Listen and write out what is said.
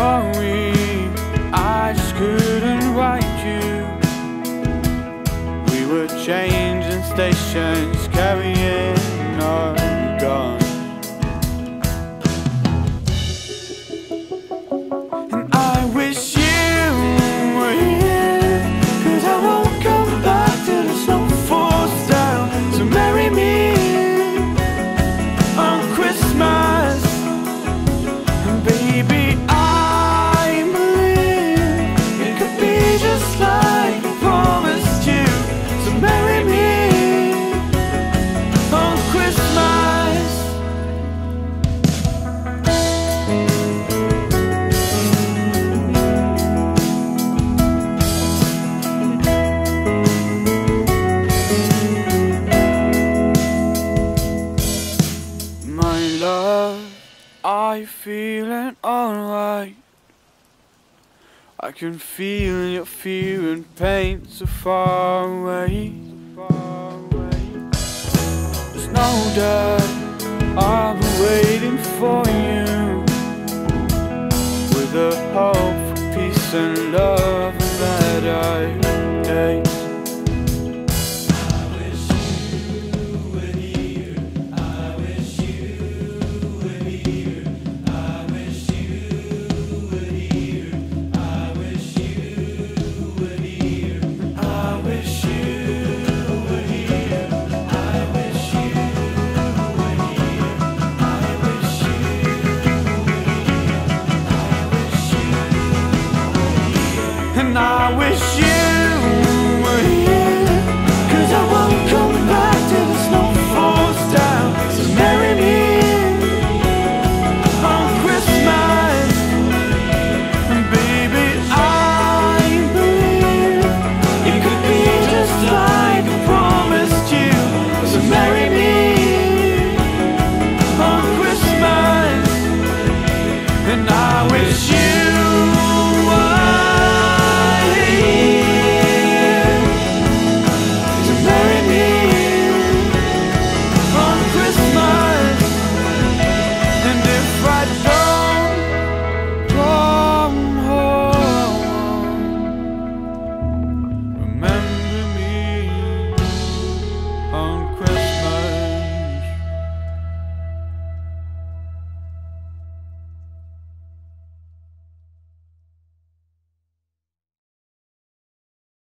Sorry, I just couldn't write you. We were changing stations, carrying our guns. Feeling alright. I can feel your fear and pain so far away. There's no doubt I wish you